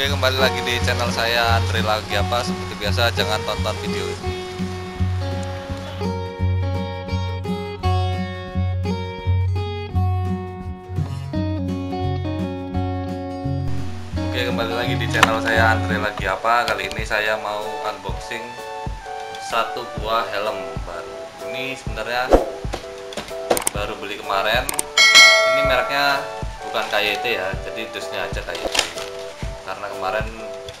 Oke kembali lagi di channel saya Andre lagi apa? Seperti biasa jangan tonton video ini. Oke kembali lagi di channel saya Andre lagi apa? Kali ini saya mau unboxing satu buah helm baru. Ini sebenarnya baru beli kemarin. Ini mereknya bukan KYT ya jadi dusnya aja KYT karena kemarin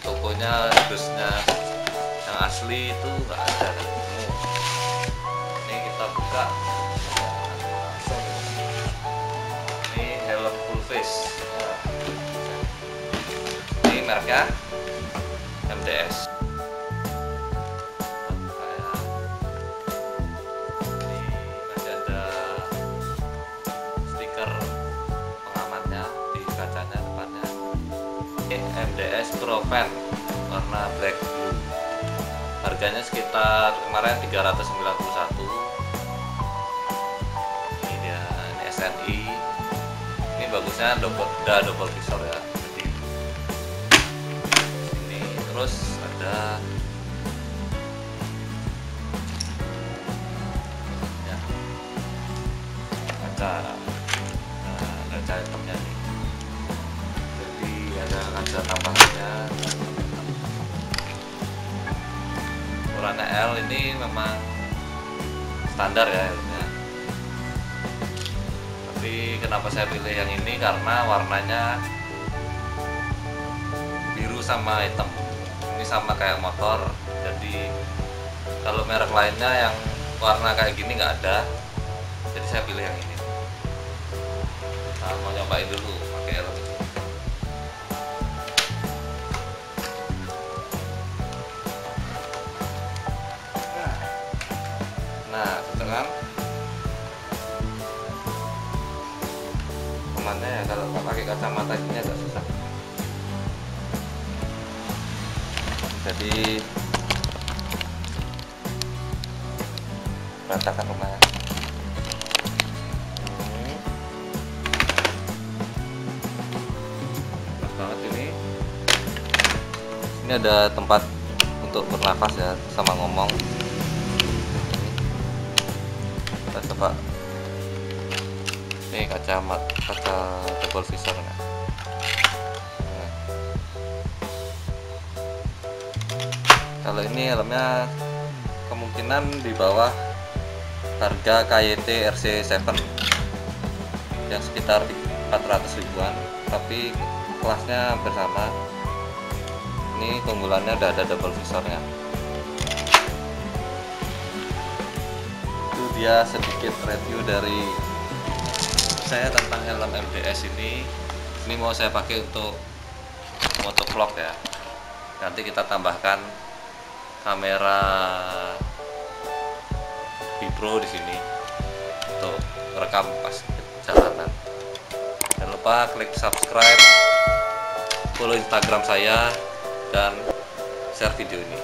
tokonya dusnya yang asli itu nggak ada ini kita buka. Ini helm full face. Ini mereknya MDS ini MDS Pro Fan warna black. Blue harganya sekitar kemarin 391 ini dia ini SNI ini bagusnya double, udah double visor ya. Jadi ini terus ada ya kaca. Nah, kaca ada kaca tambahannya ukurannya L ini memang standar ya helmnya tapi kenapa saya pilih yang ini? Karena warnanya biru sama hitam. Ini sama kayak motor. Jadi kalau merek lainnya yang warna kayak gini nggak ada. Jadi saya pilih yang ini. Nah, mau nyobain dulu itu kan temannya ya kalau nggak pakai kacamata ini agak susah. Jadi berantakan rumahnya. Banget ini. Ini ada tempat untuk bernafas ya sama ngomong kita coba ini kaca mat kaca double visor nah. Kalau ini helmnya kemungkinan di bawah harga KYT RC7 yang sekitar 400 ribuan tapi kelasnya hampir sama ini keunggulannya udah ada double visornya dia sedikit review dari saya tentang helm MDS ini. Ini mau saya pakai untuk motovlog ya. Nanti kita tambahkan kamera Bipro di sini untuk rekam pas jalanan. Jangan lupa klik subscribe follow instagram saya dan share video ini